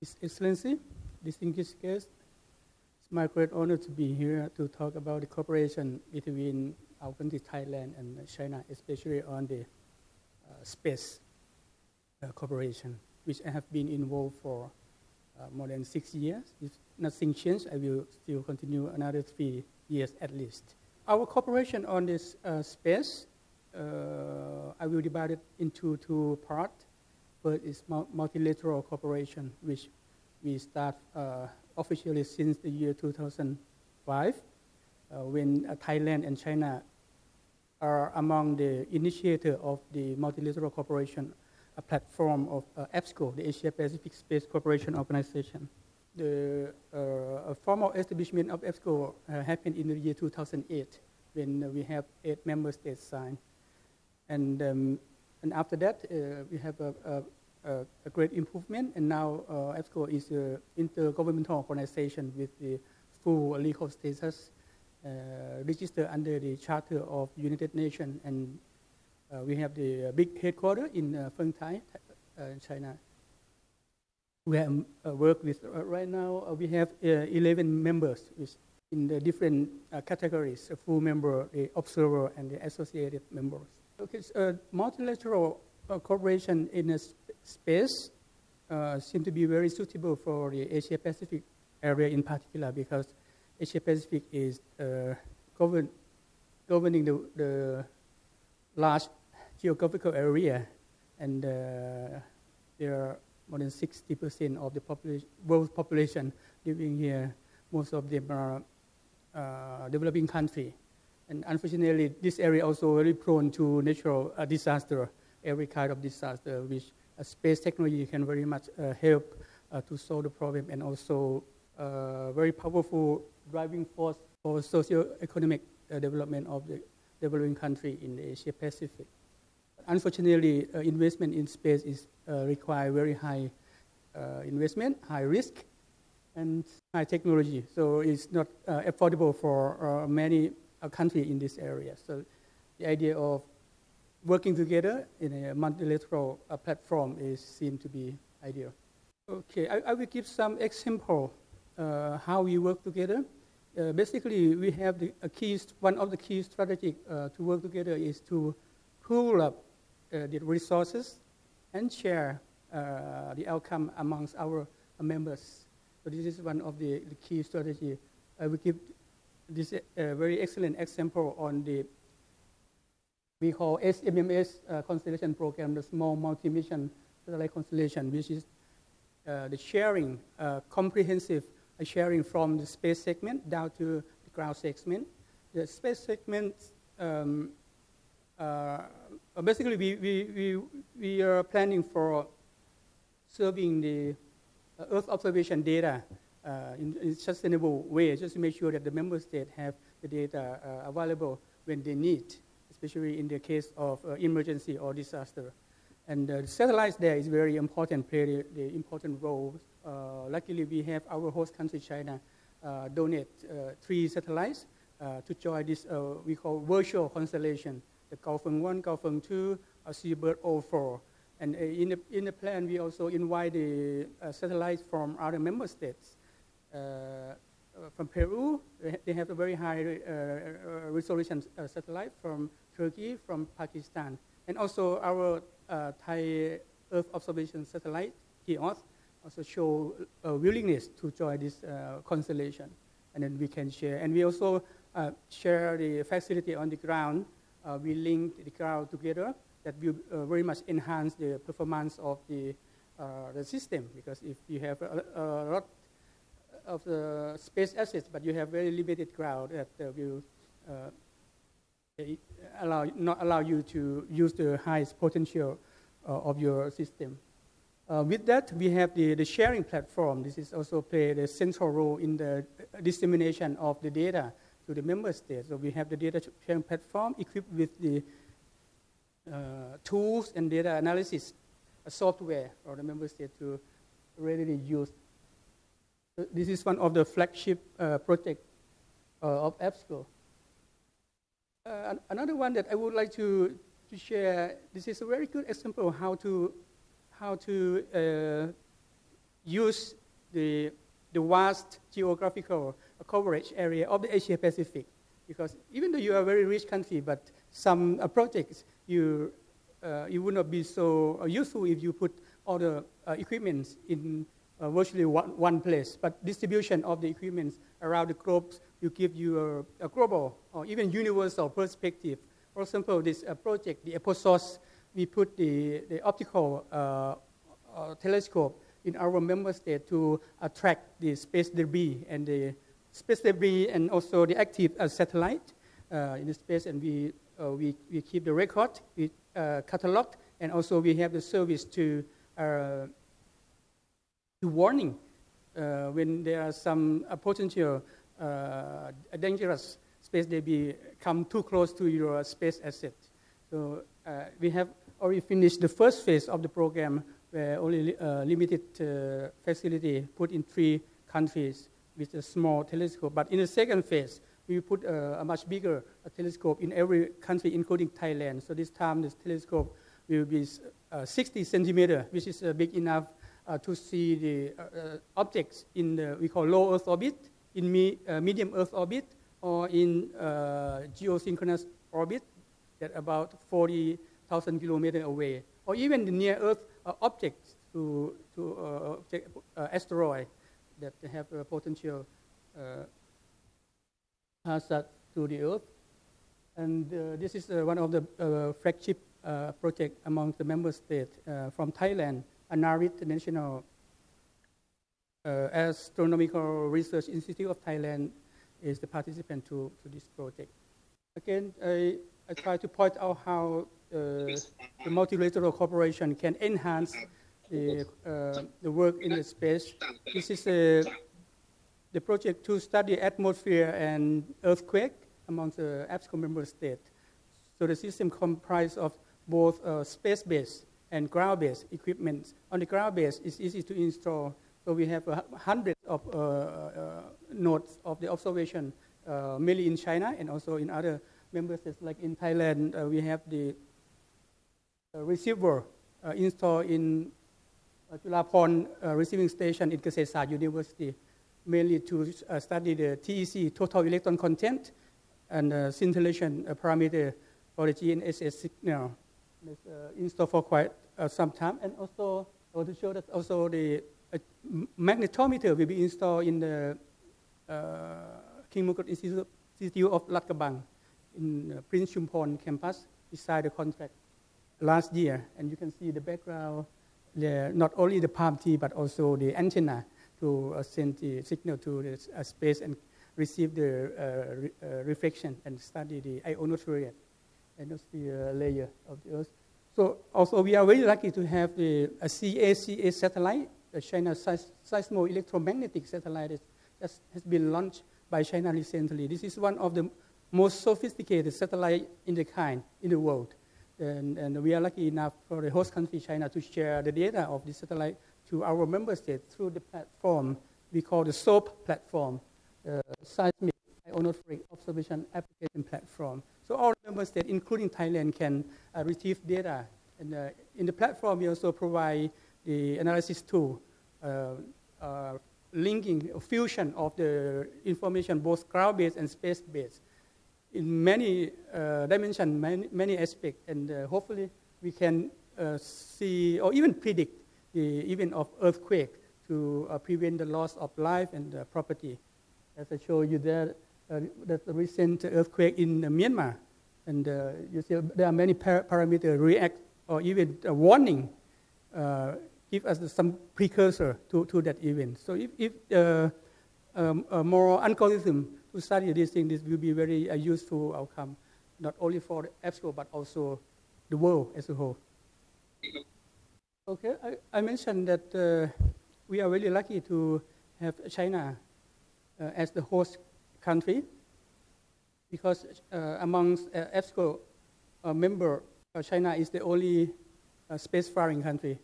His Excellency, distinguished guests, it's my great honor to be here to talk about the cooperation between our country, Thailand, and China, especially on the uh, space uh, cooperation, which I have been involved for uh, more than six years. If nothing changes, I will still continue another three years at least. Our cooperation on this uh, space, uh, I will divide it into two parts. First is multilateral cooperation, which we start uh, officially since the year 2005, uh, when uh, Thailand and China are among the initiator of the multilateral cooperation a platform of uh, APSCO, the Asia Pacific Space Cooperation Organization. The uh, formal establishment of APSCO uh, happened in the year 2008 when we have eight member states signed. And, um, and after that, uh, we have a, a, a, great improvement, and now uh, APSCO is an intergovernmental organization with the full legal status uh, registered under the Charter of United Nations and uh, we have the uh, big headquarters in uh, Feng Tai, China. We have uh, worked with, right now, we have 11 members in the different categories, a full member, the observer, and the associated members. Okay, so, multilateral cooperation in sp space uh, seem to be very suitable for the Asia Pacific area in particular because Asia Pacific is uh, govern, governing the, the large geographical area, and uh, there are more than 60% of the population, world population living here. Most of them are uh, developing country. And unfortunately, this area also very prone to natural uh, disaster, every kind of disaster, which uh, space technology can very much uh, help uh, to solve the problem and also very powerful driving force for socio-economic development of the developing country in the Asia Pacific unfortunately, uh, investment in space is uh, require very high uh, investment, high risk, and high technology. So it's not uh, affordable for uh, many uh, country in this area. So the idea of working together in a multilateral platform is seem to be ideal. Okay, I, I will give some example how we work together. basically, we have the key, one of the key strategies to work together is to pool up uh, the resources and share uh, the outcome amongst our members. So this is one of the, the key strategy. I will give this uh, very excellent example on the we call SMMS uh, constellation program, the small multi-mission satellite constellation, which is uh, the sharing, uh, comprehensive sharing from the space segment down to the ground segment. The space segment um, uh, basically, we, we, we, we are planning for serving the uh, Earth observation data uh, in, in sustainable way, just to make sure that the member states have the data uh, available when they need, especially in the case of uh, emergency or disaster. And the satellites there is very important, play the, the important role. luckily, we have our host country, China, donate three satellites to join this we call virtual constellation the Gaofen 1, Gaofen 2, uh, CBERS-04. And uh, in, the, in the plan, we also invite the uh, satellites from other member states. Uh, uh, from Peru, they have a very high uh, resolution satellite from Turkey, from Pakistan. And also our Thai Earth observation satellite, TEOS, also show a willingness to join this constellation. And then we can share. And we also share the facility on the ground uh, we link the cloud together that will uh, very much enhance the performance of the, uh, the system because if you have a, a, lot of the space assets but you have very limited ground that will allow, not allow you to use the highest potential of your system. Uh, with that, we have the, the sharing platform. This is also played a central role in the dissemination of the data to the member states. So we have the data sharing platform equipped with the uh, tools and data analysis software for the member state to readily use. So this is one of the flagship uh, projects uh, of APSCO. Uh, another one that I would like to, to share, this is a very good example of how to, how to uh, use the, the vast geographical coverage area of the Asia Pacific. Because even though you are a very rich country, but some uh, projects you, uh, you would not be so useful if you put all the uh, equipment in uh, virtually one, one, place. But distribution of the equipment around the globe will give you a, a global or even universal perspective. For example, this uh, project, the APOSOS, we put the, the optical uh, uh, telescope in our member state to track the space debris and the space debris and also the active uh, satellite in the space, and we, we, we keep the record, we catalog, and also we have the service to to warning uh, when there are some uh, potential uh, dangerous space debris come too close to your space asset. So we have already finished the first phase of the program where only uh, limited uh, facility put in three countries with a small telescope. But in the second phase, we put uh, a much bigger telescope in every country, including Thailand. So this time, this telescope will be uh, 60 centimeter, which is uh, big enough uh, to see the uh, uh, objects in the we call low Earth orbit, in me, uh, medium Earth orbit, or in geosynchronous orbit, that about 40 thousand kilometers away, or even the near Earth uh, objects to, to uh, object, uh, asteroid that have a potential hazard to the Earth. And this is one of the flagship project among the member states from Thailand, ANARIT National uh, Astronomical Research Institute of Thailand is the participant to, to this project. Again, I, I try to point out how uh, the multilateral cooperation can enhance the, uh, the work in the space. This is a, the project to study atmosphere and earthquake among the APSCO member states. So the system comprises of both uh, space-based and ground-based equipment. On the ground-based, it's easy to install. So we have uh, hundreds of uh, uh, nodes of the observation, mainly in China and also in other member states. Like in Thailand, we have the receiver uh, installed in uh, Chulapon uh, receiving station in Kasetsart University, mainly to study the TEC, total electron content, and scintillation parameter for the GNSS signal. Installed for quite some time, and also I want to show that also the magnetometer will be installed in the King Mongkut Institute, Institute of Lat Krabang in uh, Prince Chumpon campus beside the contract last year, and you can see the background, the, not only the palm tree, but also the antenna to uh, send the signal to the uh, space and receive the uh, re, uh, reflection and study the ionosphere, ionosphere uh, layer of the Earth. So also we are very lucky to have the a CACA satellite, the China Seismo-Electromagnetic Satellite that has been launched by China recently. This is one of the most sophisticated satellite in the kind in the world. And, and, we are lucky enough for the host country, China, to share the data of this satellite to our member states through the platform we call the SOAP platform, the Seismic Ionospheric Observation Application Platform. So all member states, including Thailand, can uh, retrieve data. And uh, in the platform, we also provide the analysis tool, uh, uh linking, fusion of the information, both ground-based and space-based in many uh, dimensions, many, many aspects, and uh, hopefully we can uh, see or even predict the event of earthquake to prevent the loss of life and property. As I show you there, the recent earthquake in Myanmar, and uh, you see there are many par- parameters react or even a warning give us some precursor to, to that event. So if, if um, a more algorithm to study these things, this will be very uh, useful outcome, not only for APSCO, but also the world as a whole. Okay, I, I mentioned that uh, we are really lucky to have China uh, as the host country because uh, amongst uh, APSCO uh, member, uh, China is the only uh, spacefaring country,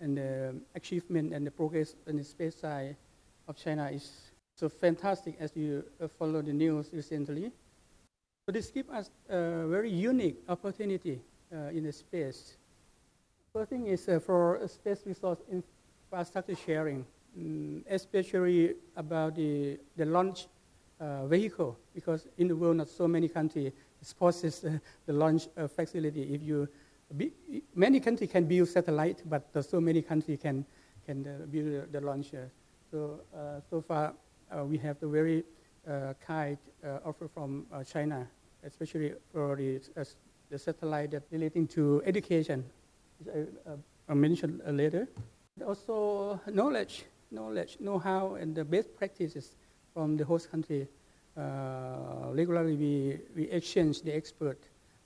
and the achievement and the progress in the space side of China is so fantastic as you uh, follow the news recently. So this gives us a very unique opportunity uh, in the space. First thing is uh, for space resource infrastructure sharing. mm, especially about the, the launch uh, vehicle, because in the world, not so many countries possess uh, the launch uh, facility. If you be, many countries can build satellite, but so many countries can can uh, build the launcher. So uh, so far, uh, we have the very kind offer from China, especially for the the satellite that relating to education, I, I mentioned later. Also, knowledge, knowledge, know-how, and the best practices from the host country. Uh, regularly, we, we exchange the expert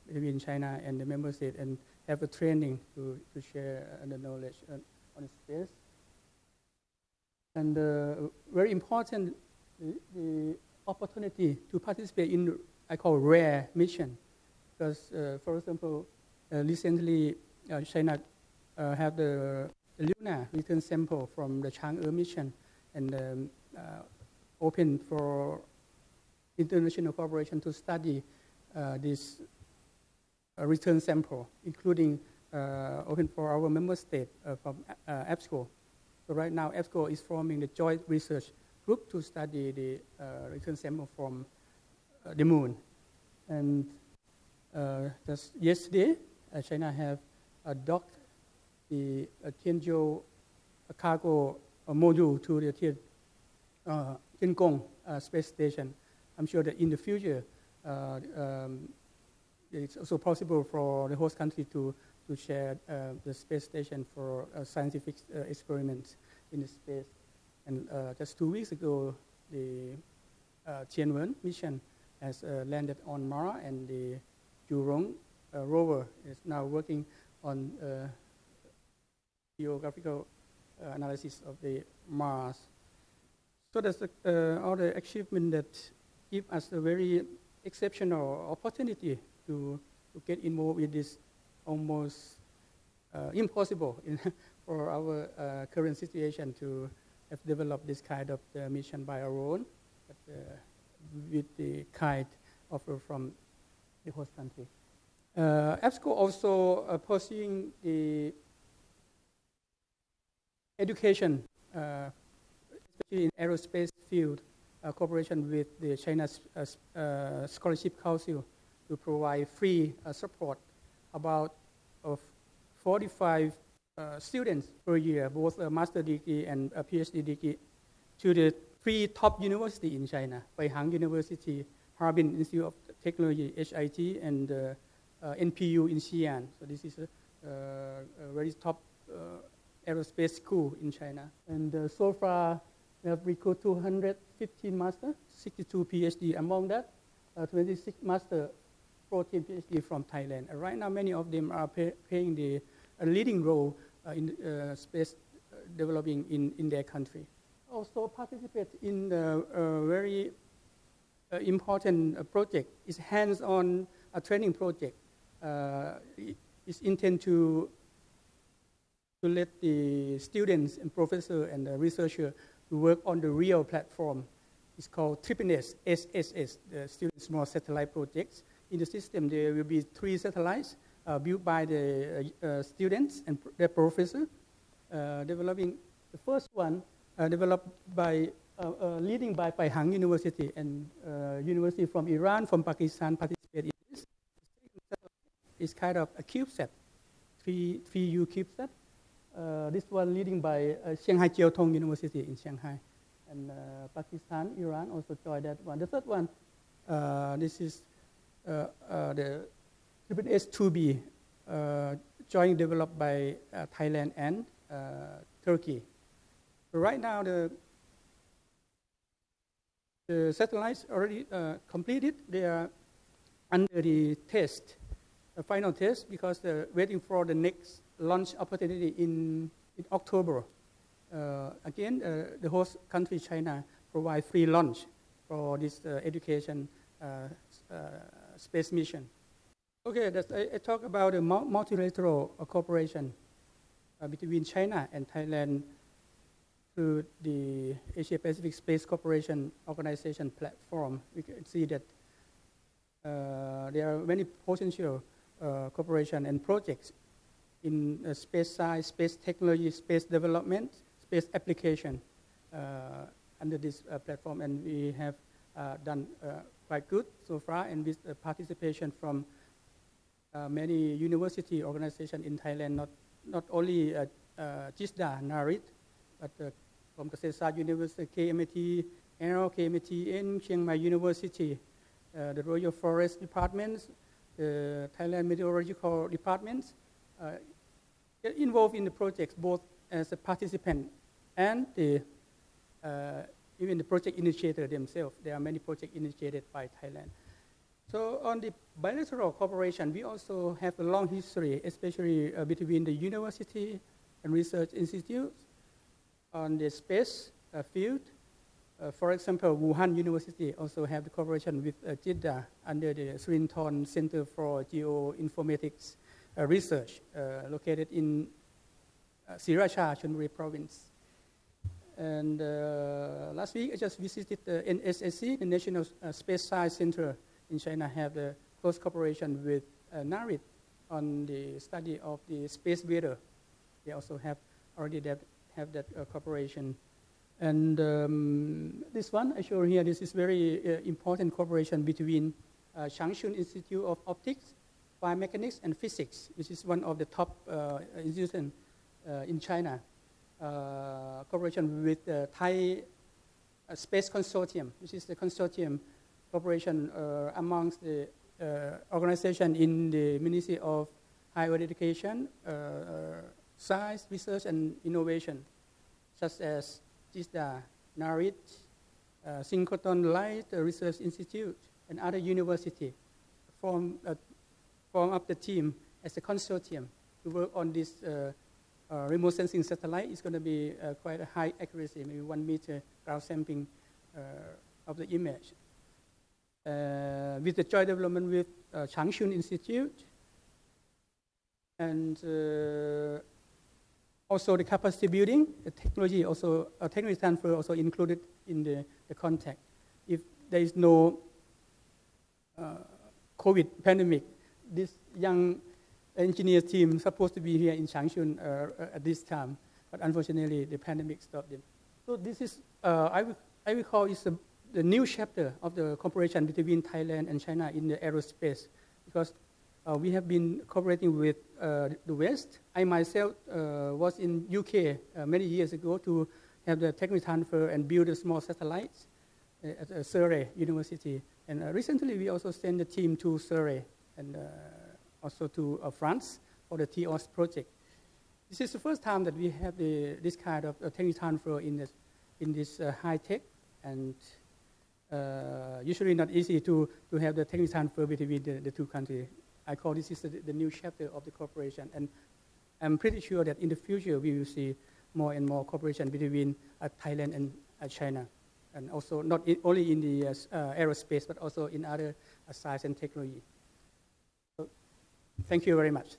between China and the member state and have a training to, to share the knowledge on, space. And uh, very important, the, the, opportunity to participate in, I call rare mission. Because, uh, for example, uh, recently uh, China uh, have the Luna return sample from the Chang'e mission and um, uh, open for international cooperation to study uh, this uh, return sample, including uh, open for our member state from APSCO. So right now, APSCO is forming the joint research group to study the return sample from the moon. And uh, just yesterday, uh, China have docked the uh, Tianzhou cargo module to the Tien, Tiangong space station. I'm sure that in the future, um, it's also possible for the host country to, to share uh, the space station for uh, scientific uh, experiments in the space. And just two weeks ago, the Tianwen mission has landed on Mars, and the Zhurong uh, rover is now working on uh, geographical uh, analysis of the Mars. So that's uh, all the achievement that give us a very exceptional opportunity to, to get involved in this almost uh, impossible in for our uh, current situation to have developed this kind of mission by our own, but with the kind offer from the host country. Uh, APSCO also uh, pursuing the education, uh, especially in aerospace field, uh, cooperation with the China uh, uh, Scholarship Council to provide free support about of 45 students per year, both a master degree and a PhD degree, to the three top universities in China, Beihang University, Harbin Institute of Technology, HIT, and uh, uh, NPU in Xi'an. So this is a, uh, a very top aerospace school in China. And so far, have recruited 215 master, 62 PhD. Among that, 26 master 14 PhD from Thailand. Uh, right now, many of them are pay, playing the a leading role uh, in uh, space developing in, in their country. Also participate in the very uh, important uh, project It's hands-on uh, training project. it's intended to to let the students and professor and the researcher to work on the real platform. It's called TRIPNES SSS, the Student Small Satellite Projects. In the system, there will be three satellites uh, built by the uh, students and pr their professor, uh, developing the first one developed by uh, uh, leading by Beihang University and uh, university from Iran, from Pakistan participate in this. It's kind of a CubeSat, 3, 3U CubeSat. Uh, this one leading by uh, Shanghai Jiao Tong University in Shanghai. And uh, Pakistan, Iran also joined that one. The third one, this is the S2B, joint developed by Thailand and Turkey. Right now, the the satellites already uh, completed. They are under the test, the final test, because they're waiting for the next launch opportunity in, in October. Uh, again, uh, the host country, China, provide free launch for this uh, education uh, uh, space mission. Okay, I, I talk about the multilateral cooperation between China and Thailand through the Asia Pacific Space Cooperation Organization platform, we can see that uh, there are many potential uh, cooperation and projects in uh, space science, space technology, space development, space application. uh, under this uh, platform, and we have uh, done quite good so far, and with participation from many university organizations in Thailand, not, not only uh, NARIT, but from Kasetsart University, KMIT, NL, KMIT, and Chiang Mai University, the Royal Forest Department, the Thailand Meteorological Department, uh, involved in the projects both as a participant and the, uh, even the project initiator themselves. There are many projects initiated by Thailand. So on the bilateral cooperation, we also have a long history, especially uh, between the university and research institutes on the space uh, field. Uh, for example, Wuhan University also have the cooperation with uh, GISTDA under the Sirindhorn Center for Geoinformatics uh, Research, uh, located in uh, Sriracha, Chonburi province. And uh, last week, I just visited the NSSC, the National Space Science Center in China, have the close cooperation with NARIT on the study of the space weather. They also have already have, that cooperation. And um, this one I show here, this is very uh, important cooperation between uh, Institute of Optics, Fine Mechanics, and Physics, which is one of the top uh, institutions uh, in China. Uh, cooperation with the Thai uh, Space Consortium, which is the consortium cooperation uh, amongst the uh, organization in the Ministry of Higher Education, uh, Science, Research, and Innovation, such as GISTDA, NARIT, uh, Synchrotron Light Research Institute, and other universities form, uh, form up the team as a consortium to work on this uh, uh, remote sensing satellite. It's going to be uh, quite a high accuracy, maybe one meter ground sampling uh, of the image. Uh, with the joint development with Changchun Institute, and also the capacity building, the technology also, uh, technology transfer also included in the, the contact. If there is no uh, COVID pandemic, this young engineer team supposed to be here in Changchun uh, at this time, but unfortunately the pandemic stopped them. So this is, uh, I, will, I will call the new chapter of the cooperation between Thailand and China in the aerospace, because uh, we have been cooperating with uh, the West. I myself uh, was in UK uh, many years ago to have the technical transfer and build a small satellites uh, at uh, Surrey University. And recently we also sent a team to Surrey and also to France for the TEOS project. This is the first time that we have the, this kind of technical transfer in this, in this high tech and usually not easy to, to have the technical transfer between the, the two countries. I call this is the, the new chapter of the cooperation, and I'm pretty sure that in the future we will see more and more cooperation between uh, Thailand and uh, China, and also not in, only in the uh, uh, aerospace but also in other uh, science and technology. So, thank you very much.